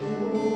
Uwielbiam